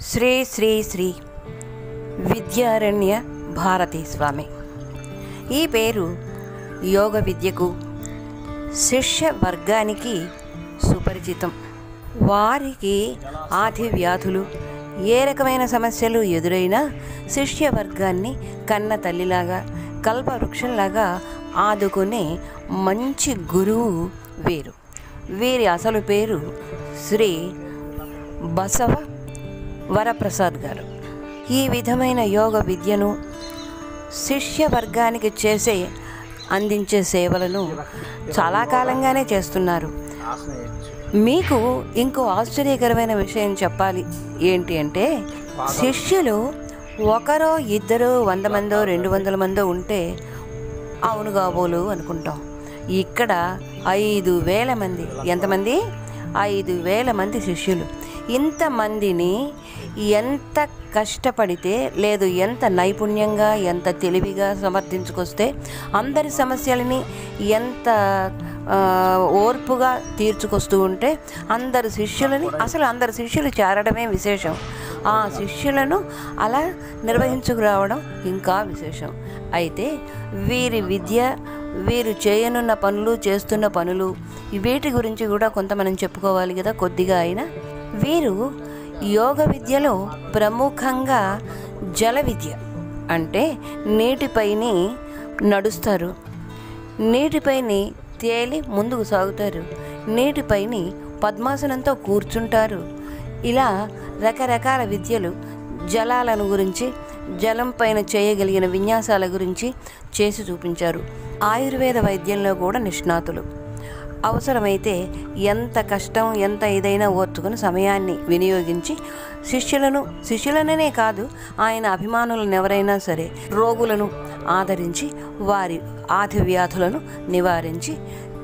శ్రీ శ్రీ శ్రీ విద్యారణ్య భారతీ స్వామి. ఈ పేరు యోగ విద్యకు శిష్య వర్గానికి సుపరిచితం. వారికి ఆది వ్యాధులు ఏ రకమైన సమస్యలు ఎదురైనా శిష్య వర్గాన్ని కన్న తల్లిలాగా కల్పవృక్షంలాగా ఆదుకునే మంచి గురువు వేరు. వీరి అసలు పేరు శ్రీ బసవ వరప్రసాద్ గారు. ఈ విధమైన యోగ విద్యను శిష్య వర్గానికి చేసే అందించే సేవలను చాలా కాలంగానే చేస్తున్నారు. మీకు ఇంకో ఆశ్చర్యకరమైన విషయం చెప్పాలి. ఏంటి అంటే శిష్యులు ఒకరో ఇద్దరు వంద మందో రెండు వందల మందో ఉంటే అవును కాబోలు అనుకుంటాం. ఇక్కడ ఐదు వేల మంది. ఎంతమంది ఐదు వేల మంది శిష్యులు. ఇంతమందిని ఎంత కష్టపడితే లేదు ఎంత నైపుణ్యంగా ఎంత తెలివిగా సమర్థించుకొస్తే అందరి సమస్యలని ఎంత ఓర్పుగా తీర్చుకొస్తూ ఉంటే అందరు శిష్యులని అసలు అందరు శిష్యులు చేరడమే విశేషం. ఆ శిష్యులను అలా నిర్వహించుకురావడం ఇంకా విశేషం. అయితే వీరి విద్య వీరు చేయనున్న పనులు చేస్తున్న పనులు వీటి గురించి కూడా కొంత మనం చెప్పుకోవాలి కదా కొద్దిగా అయినా. వీరు యోగ విద్యలో ప్రముఖంగా జల విద్య అంటే నీటిపైని నడుస్తారు. నీటిపైని తేలి ముందుకు సాగుతారు. నీటిపైని పద్మాసనంతో కూర్చుంటారు. ఇలా రకరకాల విద్యలు జలాలను గురించి జలం పైన చేయగలిగిన విన్యాసాల గురించి చేసి చూపించారు. ఆయుర్వేద వైద్యంలో కూడా నిష్ణాతులు. అవసరమైతే ఎంత కష్టం ఎంత ఇదైనా ఓర్చుకుని సమయాన్ని వినియోగించి శిష్యులను శిష్యులననే కాదు ఆయన అభిమానులను ఎవరైనా సరే రోగులను ఆదరించి వారి ఆది వ్యాధులను నివారించి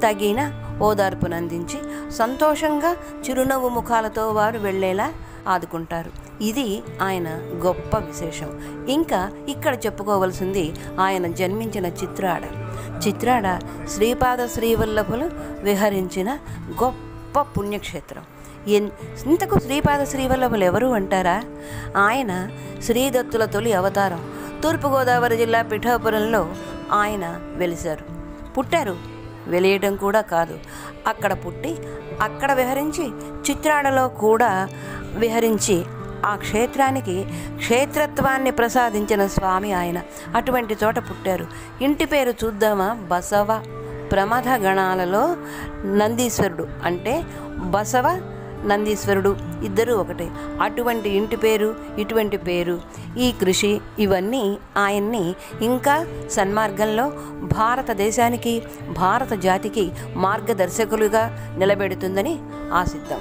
తగిన ఓదార్పును అందించి సంతోషంగా చిరునవ్వు ముఖాలతో వారు వెళ్ళేలా ఆదుకుంటారు. ఇది ఆయన గొప్ప విశేషం. ఇంకా ఇక్కడ చెప్పుకోవలసింది ఆయన జన్మించిన చిత్రాడ. చిత్రాడ శ్రీపాద శ్రీవల్లభులు విహరించిన గొప్ప పుణ్యక్షేత్రం. ఎన్- ఇంతకు శ్రీపాద శ్రీవల్లభులు ఎవరు అంటారా? ఆయన శ్రీదత్తుల తొలి అవతారం. తూర్పుగోదావరి జిల్లా పిఠాపురంలో ఆయన వెలిశారు. పుట్టారు. వెలియడం కూడా కాదు. అక్కడ పుట్టి అక్కడ విహరించి చిత్రాడలో కూడా విహరించి ఆ క్షేత్రానికి క్షేత్రత్వాన్ని ప్రసాదించిన స్వామి ఆయన. అటువంటి చోట పుట్టారు. ఇంటి పేరు చూద్దామా? బసవ ప్రమథ గణాలలో నందీశ్వరుడు. అంటే బసవ నందీశ్వరుడు. ఇద్దరు ఒకటే. అటువంటి ఇంటి పేరు ఇటువంటి పేరు ఈ కృషి ఇవన్నీ ఆయన్ని ఇంకా సన్మార్గంలో భారతదేశానికి భారత జాతికి మార్గదర్శకులుగా నిలబెడుతుందని ఆశిద్దాం.